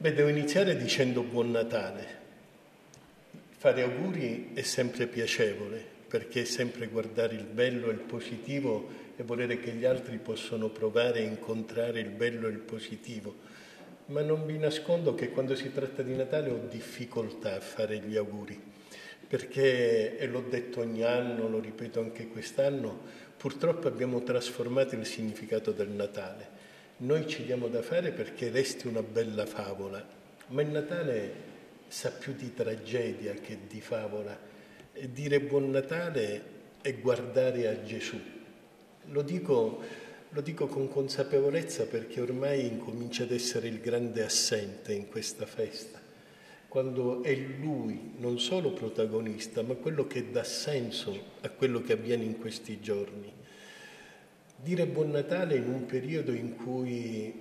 Beh, devo iniziare dicendo buon Natale. Fare auguri è sempre piacevole perché è sempre guardare il bello e il positivo e volere che gli altri possano provare a incontrare il bello e il positivo. Ma non vi nascondo che quando si tratta di Natale ho difficoltà a fare gli auguri perché, e l'ho detto ogni anno, lo ripeto anche quest'anno, purtroppo abbiamo trasformato il significato del Natale. Noi ci diamo da fare perché resti una bella favola, ma il Natale sa più di tragedia che di favola. E dire buon Natale è guardare a Gesù. Lo dico, lo dico con consapevolezza perché ormai incomincia ad essere il grande assente in questa festa quando è lui non solo protagonista, ma quello che dà senso a quello che avviene in questi giorni. Dire buon Natale in un periodo in cui,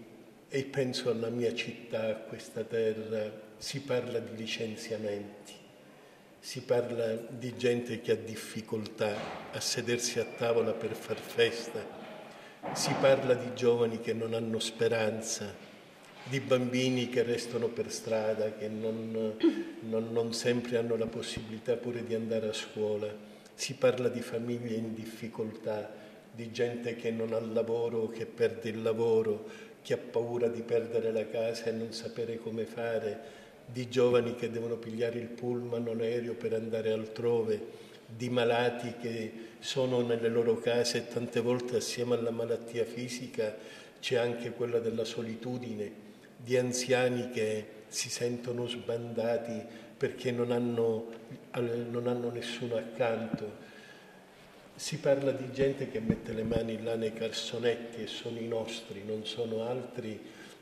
e penso alla mia città, a questa terra, si parla di licenziamenti, si parla di gente che ha difficoltà a sedersi a tavola per far festa, si parla di giovani che non hanno speranza, di bambini che restano per strada, che non, non, non, sempre hanno la possibilità pure di andare a scuola. Si parla di famiglie in difficoltà, di gente che non ha lavoro, che perde il lavoro, che ha paura di perdere la casa e non sapere come fare, di giovani che devono pigliare il pullman o l'aereo per andare altrove, di malati che sono nelle loro case e tante volte assieme alla malattia fisica c'è anche quella della solitudine di anziani che si sentono sbandati perché non hanno, non hanno nessuno accanto. Si parla di gente che mette le mani là nei calzonetti e sono i nostri, non sono altri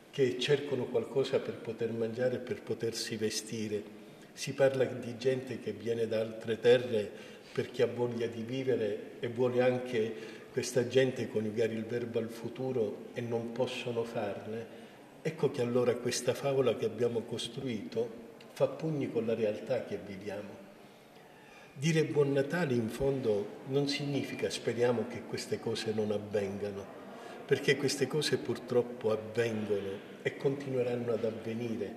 che cercano qualcosa per poter mangiare per potersi vestire. Si parla di gente che viene da altre terre perché ha voglia di vivere e vuole anche questa gente coniugare il verbo al futuro e non possono farne Ecco che allora questa favola che abbiamo costruito fa pugni con la realtà che viviamo. Dire buon Natale in fondo non significa speriamo che queste cose non avvengano, perché queste cose purtroppo avvengono e continueranno ad avvenire.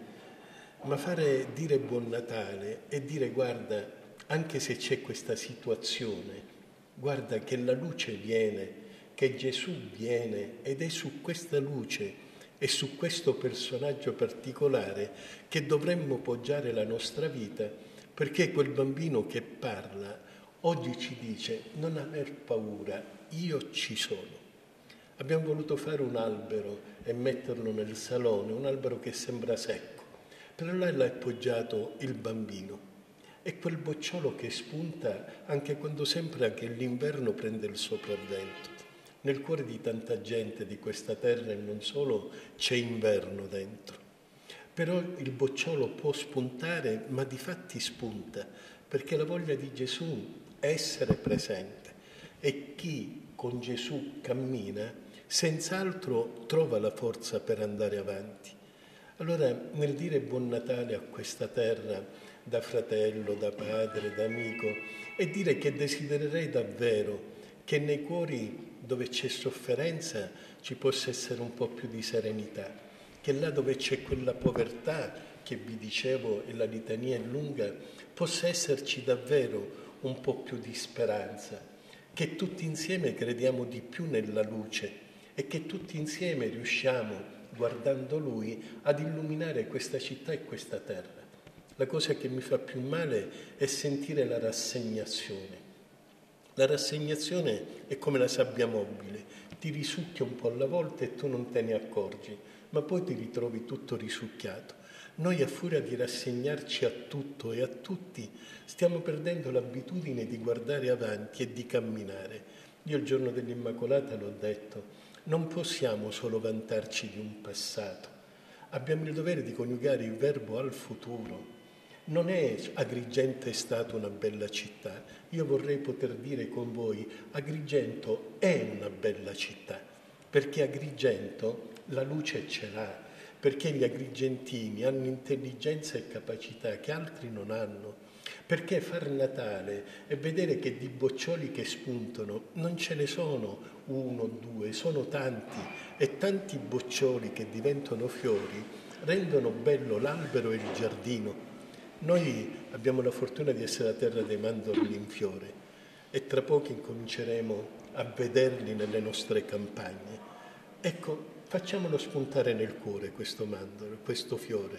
Ma fare dire buon Natale è dire guarda, anche se c'è questa situazione, guarda che la luce viene, che Gesù viene ed è su questa luce è su questo personaggio particolare che dovremmo poggiare la nostra vita, perché quel bambino che parla oggi ci dice non aver paura, io ci sono. Abbiamo voluto fare un albero e metterlo nel salone, un albero che sembra secco, però là l'ha appoggiato il bambino. È quel bocciolo che spunta anche quando sembra che l'inverno prende il sopravvento. Nel cuore di tanta gente di questa terra e non solo c'è inverno dentro. Però il bocciolo può spuntare, ma di fatti spunta, perché la voglia di Gesù è essere presente e chi con Gesù cammina senz'altro trova la forza per andare avanti. Allora nel dire buon Natale a questa terra da fratello, da padre, da amico, e dire che desidererei davvero che nei cuori dove c'è sofferenza ci possa essere un po' più di serenità, che là dove c'è quella povertà che vi dicevo e la litania è lunga, possa esserci davvero un po' più di speranza, che tutti insieme crediamo di più nella luce e che tutti insieme riusciamo, guardando Lui, ad illuminare questa città e questa terra. La cosa che mi fa più male è sentire la rassegnazione. La rassegnazione è come la sabbia mobile, ti risucchia un po' alla volta e tu non te ne accorgi, ma poi ti ritrovi tutto risucchiato. Noi a furia di rassegnarci a tutto e a tutti stiamo perdendo l'abitudine di guardare avanti e di camminare. Io il giorno dell'Immacolata l'ho detto, non possiamo solo vantarci di un passato, abbiamo il dovere di coniugare il verbo al futuro, non è Agrigento è stata una bella città. Io vorrei poter dire con voi, Agrigento è una bella città, perché Agrigento la luce ce l'ha, perché gli agrigentini hanno intelligenza e capacità che altri non hanno. Perché far Natale e vedere che di boccioli che spuntano non ce ne sono uno o due, sono tanti e tanti boccioli che diventano fiori rendono bello l'albero e il giardino. Noi abbiamo la fortuna di essere la terra dei mandorli in fiore e tra poco incominceremo a vederli nelle nostre campagne. Ecco, facciamolo spuntare nel cuore questo mandorlo, questo fiore.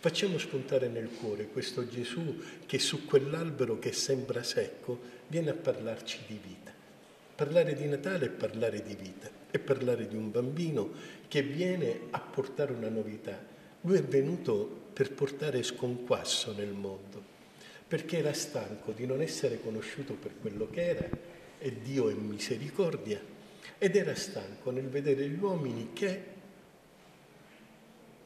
Facciamo spuntare nel cuore questo Gesù che su quell'albero che sembra secco viene a parlarci di vita. Parlare di Natale è parlare di vita, è parlare di un bambino che viene a portare una novità. Lui è venuto per portare sconquasso nel mondo, perché era stanco di non essere conosciuto per quello che era, e Dio è misericordia, ed era stanco nel vedere gli uomini che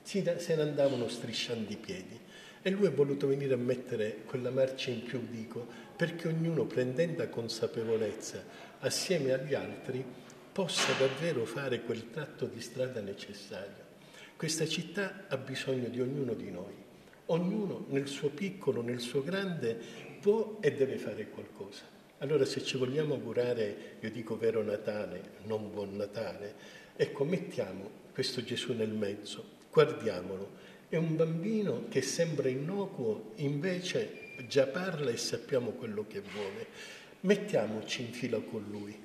se ne andavano strisciando i piedi. E lui è voluto venire a mettere quella marcia in più, dico, perché ognuno prendendo consapevolezza assieme agli altri possa davvero fare quel tratto di strada necessario. Questa città ha bisogno di ognuno di noi. Ognuno nel suo piccolo, nel suo grande, può e deve fare qualcosa. Allora se ci vogliamo augurare, io dico vero Natale, non buon Natale, ecco, mettiamo questo Gesù nel mezzo, guardiamolo è un bambino che sembra innocuo, invece già parla e sappiamo quello che vuole. Mettiamoci in fila con lui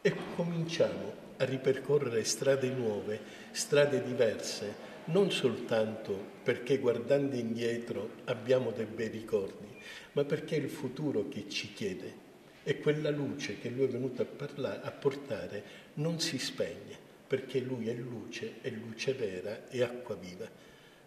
e cominciamo a ripercorrere strade nuove, strade diverse, non soltanto perché guardando indietro abbiamo dei bei ricordi, ma perché è il futuro che ci chiede e quella luce che lui è venuto a, parlare, a portare non si spegne, perché lui è luce, è luce vera e acqua viva.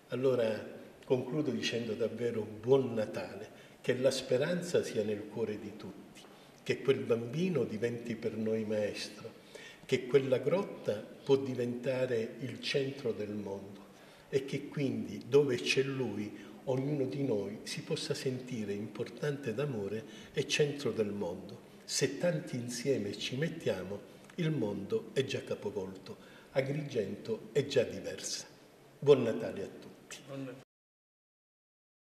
Allora concludo dicendo davvero buon Natale, che la speranza sia nel cuore di tutti, che quel bambino diventi per noi maestro, che quella grotta può diventare il centro del mondo e che quindi dove c'è lui ognuno di noi si possa sentire importante d'amore e centro del mondo. Se tanti insieme ci mettiamo, il mondo è già capovolto, Agrigento è già diversa. Buon Natale a tutti.